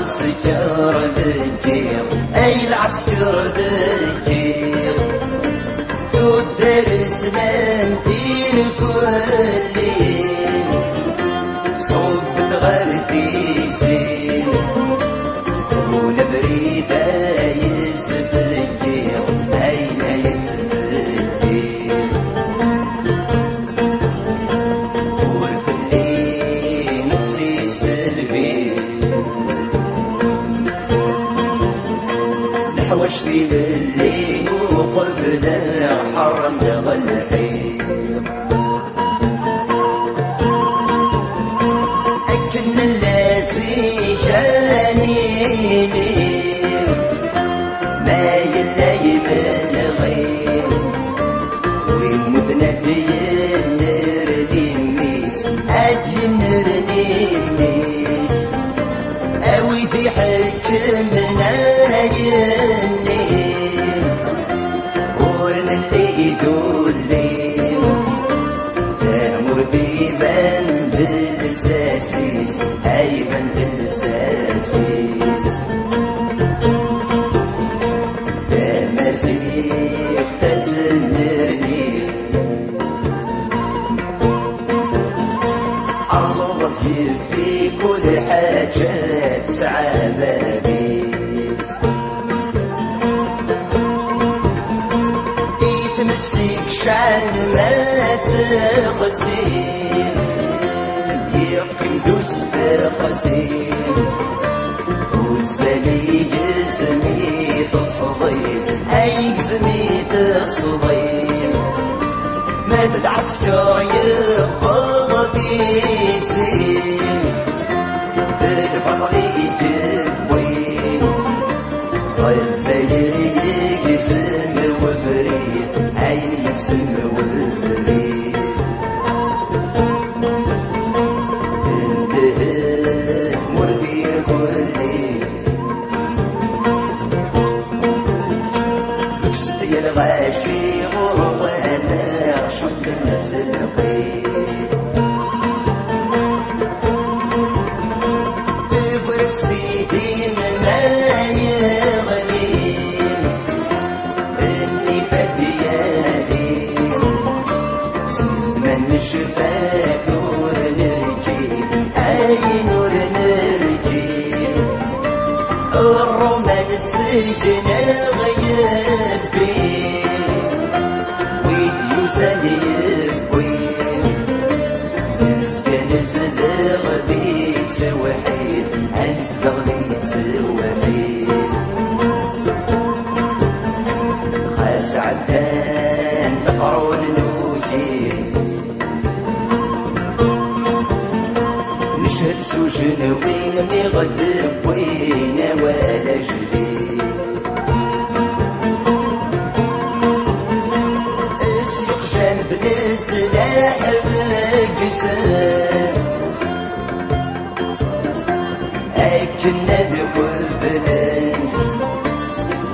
العسكر ذكير أي العسكر ذكير تدرس لنتي كل صوب نحوش في الليل وقبل حرم غلحير أكن اللاسي جانيني ما يلاي بالغير ويموتنا النار ديميس أجي النار ديميس أوي في حكمنا في بند الساسيس أي بند الساسيس تمسيك تسنرني أصل في كل حاجة تسعى يقين دوس قسيم والسلي جسمي تصضيم أي جسمي تصضيم ما تدعسكر يقض بيسين في الفضل يتبوين طيب زي يقسم وبريد عين يقسم وبريد الغاشي غروانا شك ويديو سليب وين نسكن صدق بيت وحيد انسدغ بيت وحيد خاس عدان نشهد سجن وين مغدب وين ولا جديد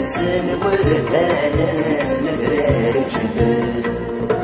versin bu elini ver çünkü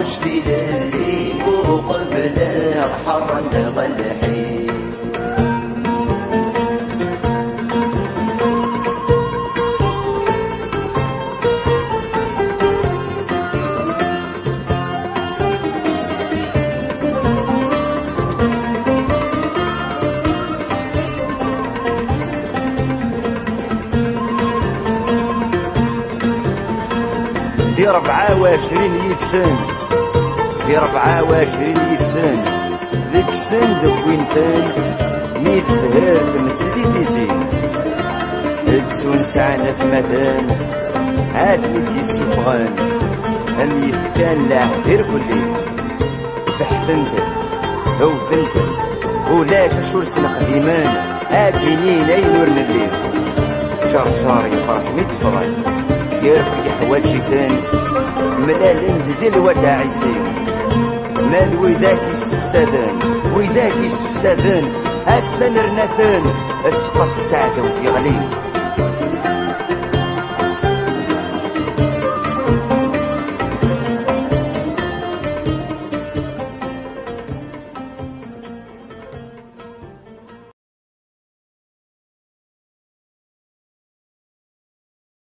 نحو جديد اللي وقف دار حرم ربعة وعشرين يفسن في ربعة وعشرين يفسن ذيك السن دوك وين كان ميت سهر تمسدي في زين اكسون سعنا في مكان عاد ميت يسفغان هم يفتان لعبير كلي. بحثنت. هو بنت ولاك شور سنق ديمان اكينين أي نور نليل شهر شهر يفرح فرح يرفع حوال شيطان ملال نزدي الوداع عيسين مال ويداك السفسادان ويداك السفسادان هسا نرنثان السقط تاعتهم في غليل